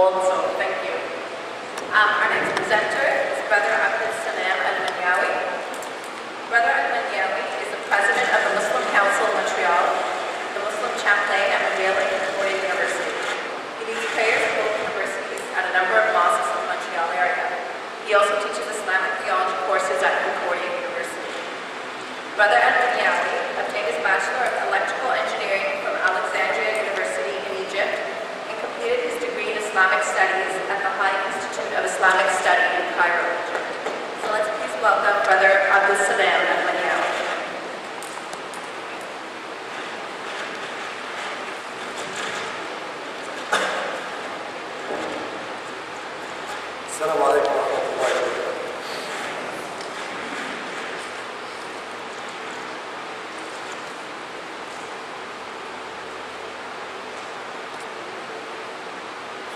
warm, so thank you. Um, our next presenter is Brother Abdul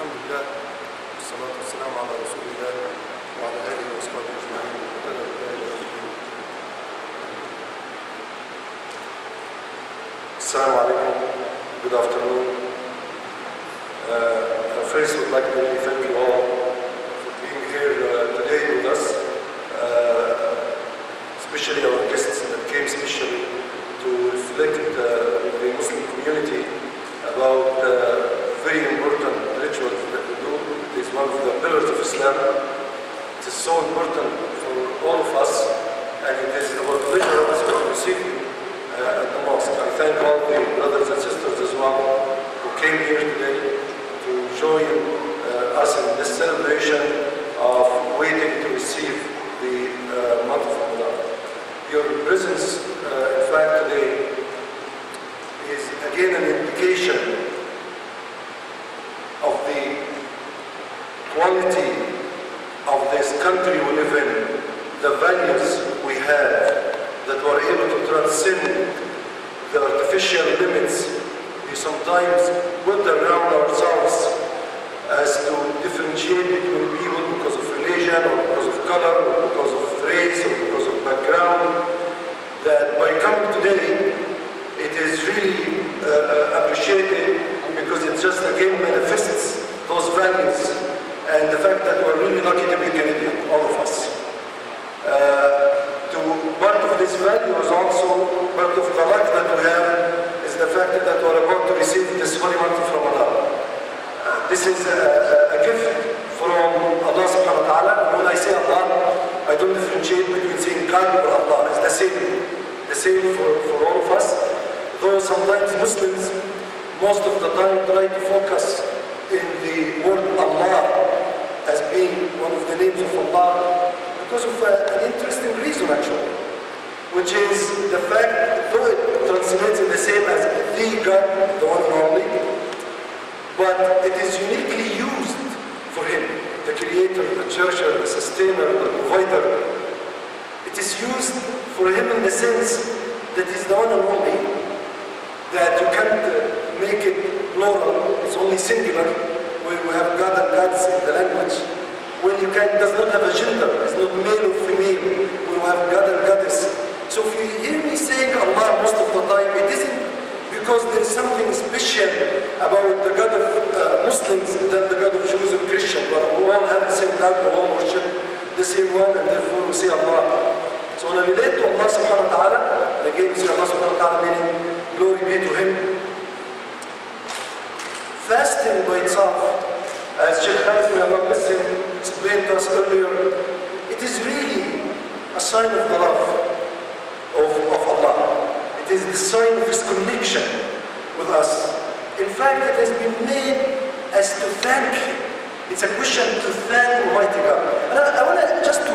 الحمد لله والصلاة والسلام على رسول الله وعلى آله وصحبه أجمعين. السلام عليكم. Good afternoon. Uh, first, would like to really thank you all for being here uh, today with us, uh, especially our guests that came specially to reflect uh, the Muslim community Islam. It is so important for all of us, and it is our pleasure also to receive you uh, at the mosque. I thank all the brothers and sisters as well who came here today to join uh, us in this celebration of waiting to receive the uh, month of Ramadan. Your presence, uh, in fact, today is again an indication of the quality of this country we live in, the values we have that were able to transcend the artificial limits we sometimes put around ourselves as to differentiate between people because of religion or because of color or because of race or because of background. That by coming today, it is really uh, appreciated because it just again manifests those values and the fact that we're really lucky to be Canadian, all of us. Uh, to part of this value is also part of the luck that we have is the fact that we're about to receive this holy of Ramadan. Uh, this is a, a, gift from Allah subhanahu wa ta'ala. When I say Allah, I don't differentiate between saying God or Allah. It's the same. The same for, for all of us. Though sometimes Muslims, most of the time, try to focus in the word Allah being one of the names of Allah because of uh, an interesting reason actually, which is the fact, though it translates in the same as the God, the one and only, but it is uniquely used for Him, the Creator, the Cherisher, the Sustainer, the Provider. It is used for Him in the sense that He's the one and only, that you can't uh, make it plural, it's only singular, we have God and gods in the language. When you can, does not have a gender, it's not male or female, we have God and goddess. So if you hear me saying Allah most of the time, it isn't because there is something special about the God of uh, Muslims than the God of Jews and Christians. But we all have the same God, we all worship the same one, and therefore we say Allah. So when I relate to Allah subhanahu wa ta'ala, and again we say Allah subhanahu wa ta'ala meaning glory be to Him. Fasting by itself, as Sheikh Khalid Allah Muslim explained to us earlier, it is really a sign of the love of, of Allah. It is the sign of His connection with us. In fact, it has been made as to thank Him. It's a question to thank Almighty God. And I, I want to just to,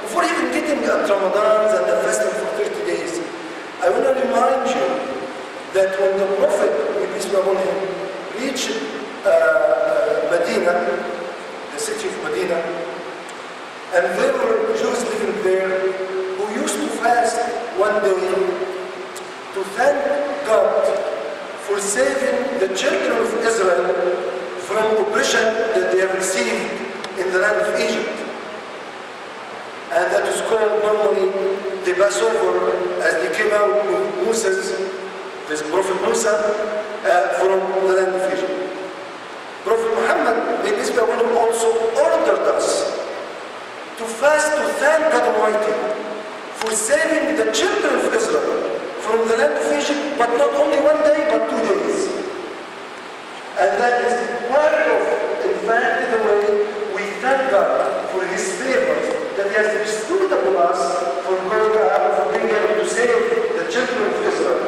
before even getting at Ramadan and the fasting for 30 days, I want to remind you that when the Prophet, peace be upon him, reached uh, Medina, the city of Medina, and there were Jews living there who used to fast one day to thank God for saving the children of Israel from oppression that they received in the land of Egypt. And that is called normally the Passover as they came out with Moses, this prophet Musa, uh, from the land of Egypt. Prophet Muhammad in this way also ordered us to fast to thank God Almighty for saving the children of Israel from the land of Egypt, but not only one day, but two days. And that is part of, in fact, the way we thank God for His favors that He has bestowed upon us for going out, for being able to save the children of Israel,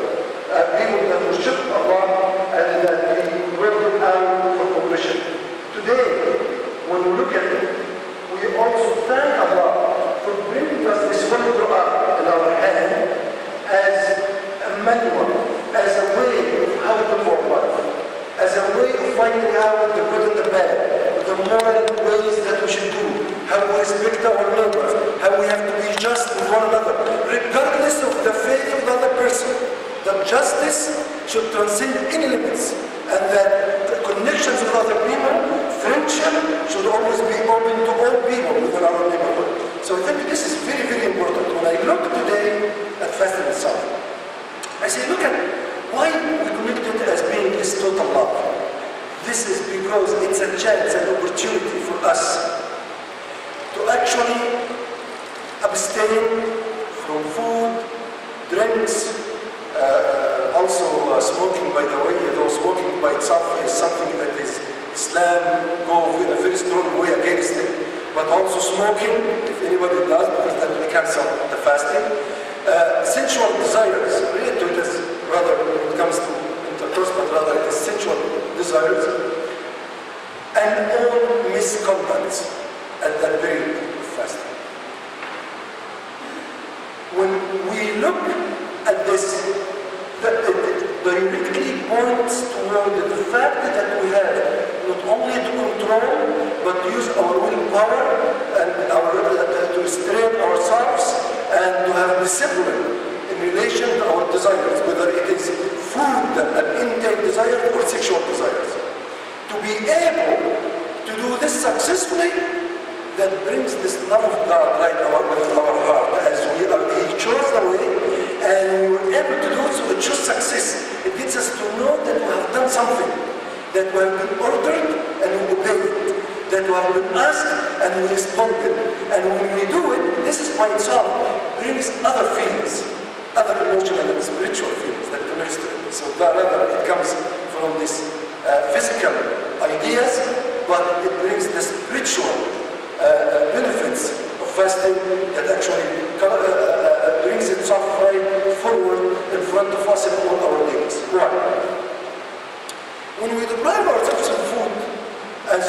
uh, people that worship Allah and that we brought them out from oppression. Today, when we look at it, we also thank Allah for bringing us this one Quran in our hand as a manual, as a way of how to live our life, as a way of finding out the good and the bad, the moral ways that we should do, how we respect our neighbors, how we have to be just with one another, regardless of the faith of the other person. That justice should transcend any limits, and that the connections with other people, friendship, should always be open to all people within our neighborhood. So I think this is very, very important. When I look today at fasting itself, I say, look at why we connect it as being this total love. This is because it's a chance, an opportunity for us to actually abstain from food, drinks, uh, also smoking, by the way, though smoking by itself is something that is Islam go in a very strong way against it, but also smoking, if anybody does, because that will cancel the fasting. Uh, sensual desires, related to this, rather when it comes to intercourse, but rather it is sensual desires, and all misconducts at that period of fasting. When we look at this, that directly points toward the fact that we have not only to control, but use our willpower and our, uh, to restrain ourselves and to have discipline in relation to our desires, whether it is food, an intake desire, or sexual desires. To be able to do this successfully, that brings this love of God right within our heart as we are, He chose the way and we were able to do so, it shows success. It gets us to know that we have done something, that we have been ordered and we obeyed, that we have been asked and we responded. And when we do it, this is by itself brings other feelings, other emotional and spiritual feelings that connects to it. So rather it comes from these uh, physical ideas, but it brings the spiritual uh, benefits of fasting that actually uh, uh, brings itself right forward in front of us in all our days. Why? When we deprive ourselves of food, as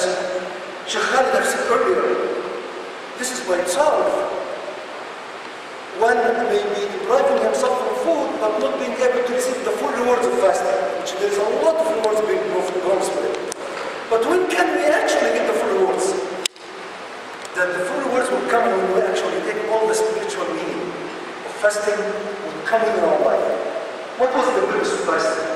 Sheikh Khalid said earlier, this is by itself. One may be depriving himself from food, but not being able to receive the full rewards of fasting, which there is a lot of rewards being promised for it. But when can we actually get the full rewards? that the full rewards will come when we actually take all the spiritual meaning of fasting will come in our life. What was the purpose of fasting?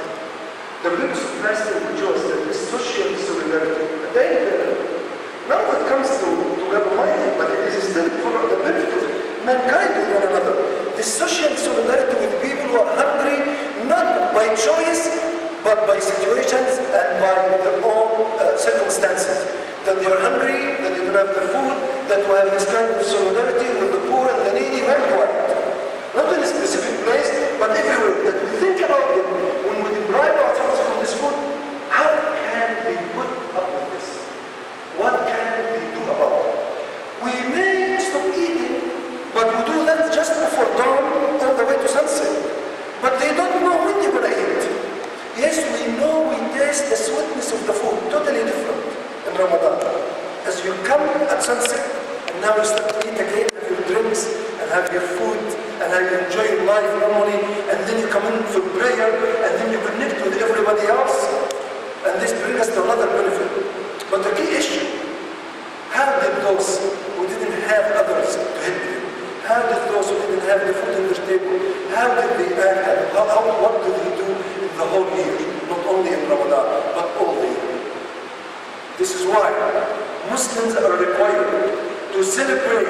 The purpose of fasting would show us that this social solidarity, a daily benefit. Now it comes to, to God Almighty, but it is still for the benefit of mankind with one another. This social solidarity with people who are hungry, not by choice, but by situations and by their own uh, circumstances. That they are hungry, that they don't have the food, that we have this kind of solidarity with the poor and the needy worldwide. Not in a specific place, but everywhere. That we think about them when we deprive ourselves from this food. How can we put up with this? What can we do about it? We may stop eating, but we do that just before dawn all the way to sunset. But they don't know when they're going to eat. Yes, we know we taste the sweetness of the food, totally different in Ramadan. As you come at sunset, and now you start to eat again, have your drinks, and have your food, and how you enjoy your life normally, and then you come in for prayer, and then you connect with everybody else, and this brings us to another benefit. But the key issue, how did those who didn't have others to help them, how did those who didn't have the food on their table, how did they act, how, what did they do in the whole year, only in Ramadan, but? This is why Muslims are required to celebrate